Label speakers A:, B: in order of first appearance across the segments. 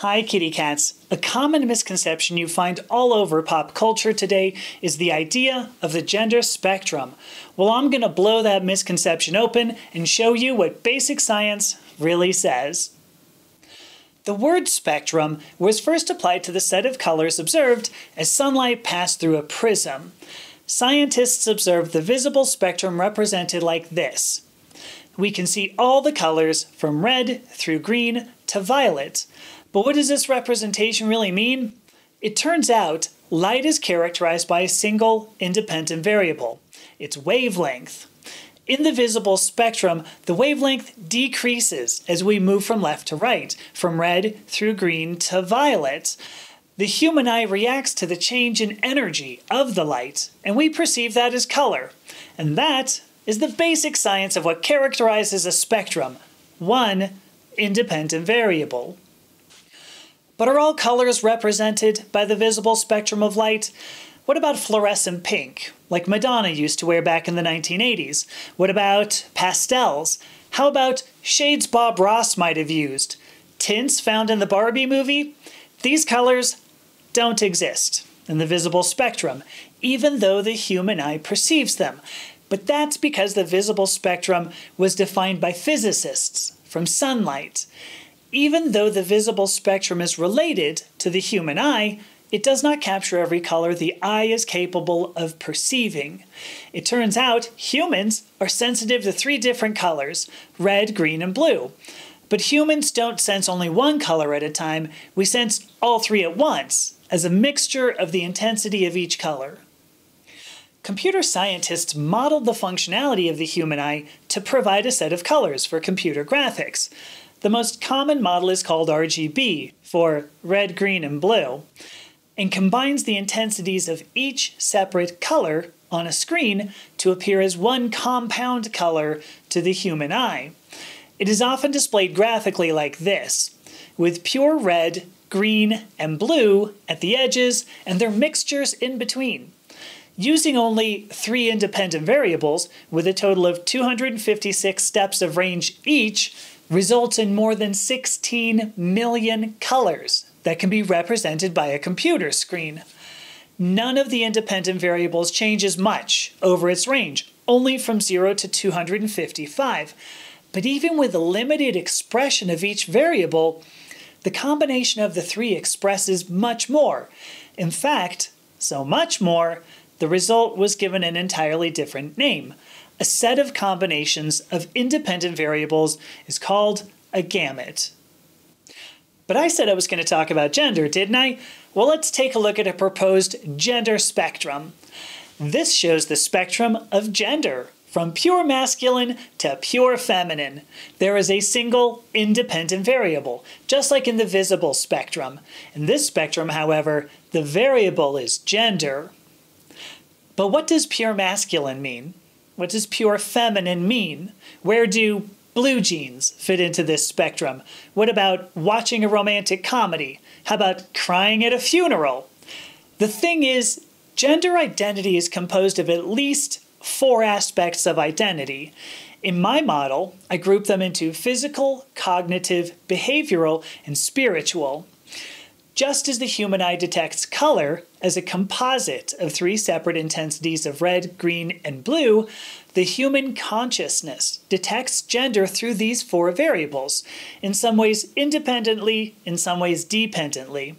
A: Hi, kitty cats. A common misconception you find all over pop culture today is the idea of the gender spectrum. Well, I'm going to blow that misconception open and show you what basic science really says. The word spectrum was first applied to the set of colors observed as sunlight passed through a prism. Scientists observed the visible spectrum represented like this. We can see all the colors from red through green to violet. But what does this representation really mean? It turns out light is characterized by a single independent variable its wavelength. In the visible spectrum, the wavelength decreases as we move from left to right, from red through green to violet. The human eye reacts to the change in energy of the light, and we perceive that as color. And that is the basic science of what characterizes a spectrum one independent variable. But are all colors represented by the visible spectrum of light? What about fluorescent pink, like Madonna used to wear back in the 1980s? What about pastels? How about shades Bob Ross might have used? Tints found in the Barbie movie? These colors don't exist in the visible spectrum, even though the human eye perceives them. But that's because the visible spectrum was defined by physicists from sunlight. Even though the visible spectrum is related to the human eye, it does not capture every color the eye is capable of perceiving. It turns out humans are sensitive to three different colors red, green, and blue. But humans don't sense only one color at a time, we sense all three at once, as a mixture of the intensity of each color. Computer scientists modeled the functionality of the human eye to provide a set of colors for computer graphics. The most common model is called RGB, for red, green, and blue, and combines the intensities of each separate color on a screen to appear as one compound color to the human eye. It is often displayed graphically like this, with pure red, green, and blue at the edges and their mixtures in between. Using only three independent variables, with a total of 256 steps of range each, results in more than 16 million colors that can be represented by a computer screen. None of the independent variables changes much over its range, only from 0 to 255. But even with a limited expression of each variable, the combination of the three expresses much more. In fact, so much more, the result was given an entirely different name a set of combinations of independent variables is called a gamut. But I said I was going to talk about gender, didn't I? Well, let's take a look at a proposed gender spectrum. This shows the spectrum of gender, from pure masculine to pure feminine. There is a single independent variable, just like in the visible spectrum. In this spectrum, however, the variable is gender. But what does pure masculine mean? What does pure feminine mean? Where do blue jeans fit into this spectrum? What about watching a romantic comedy? How about crying at a funeral? The thing is, gender identity is composed of at least four aspects of identity. In my model, I group them into physical, cognitive, behavioral, and spiritual. Just as the human eye detects color as a composite of three separate intensities of red, green, and blue, the human consciousness detects gender through these four variables, in some ways independently, in some ways dependently.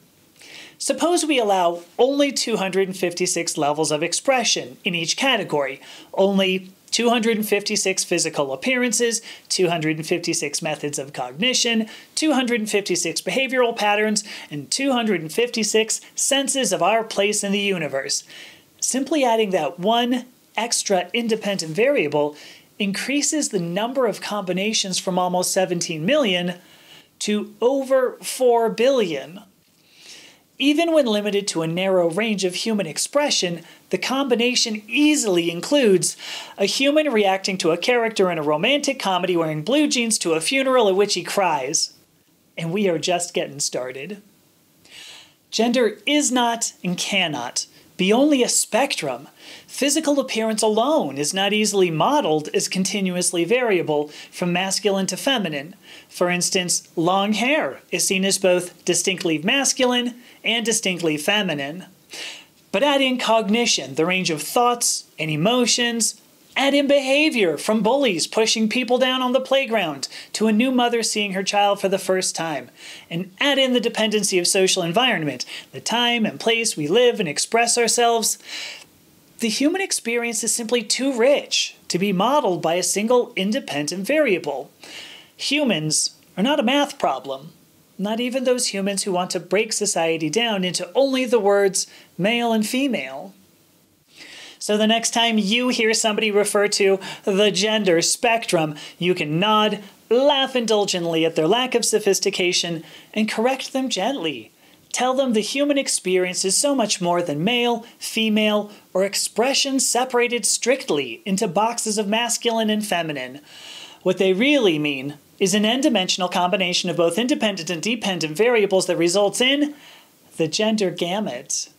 A: Suppose we allow only 256 levels of expression in each category, only 256 physical appearances, 256 methods of cognition, 256 behavioral patterns, and 256 senses of our place in the universe. Simply adding that one extra independent variable increases the number of combinations from almost 17 million to over 4 billion. Even when limited to a narrow range of human expression, the combination easily includes a human reacting to a character in a romantic comedy wearing blue jeans to a funeral at which he cries. And we are just getting started. Gender is not and cannot be only a spectrum. Physical appearance alone is not easily modeled as continuously variable from masculine to feminine. For instance, long hair is seen as both distinctly masculine and distinctly feminine. But add in cognition, the range of thoughts and emotions, Add in behavior from bullies pushing people down on the playground to a new mother seeing her child for the first time. And add in the dependency of social environment, the time and place we live and express ourselves. The human experience is simply too rich to be modeled by a single independent variable. Humans are not a math problem. Not even those humans who want to break society down into only the words male and female. So the next time you hear somebody refer to the gender spectrum, you can nod, laugh indulgently at their lack of sophistication, and correct them gently. Tell them the human experience is so much more than male, female, or expressions separated strictly into boxes of masculine and feminine. What they really mean is an n dimensional combination of both independent and dependent variables that results in the gender gamut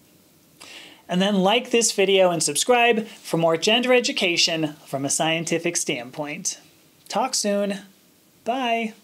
A: and then like this video and subscribe for more gender education from a scientific standpoint. Talk soon. Bye.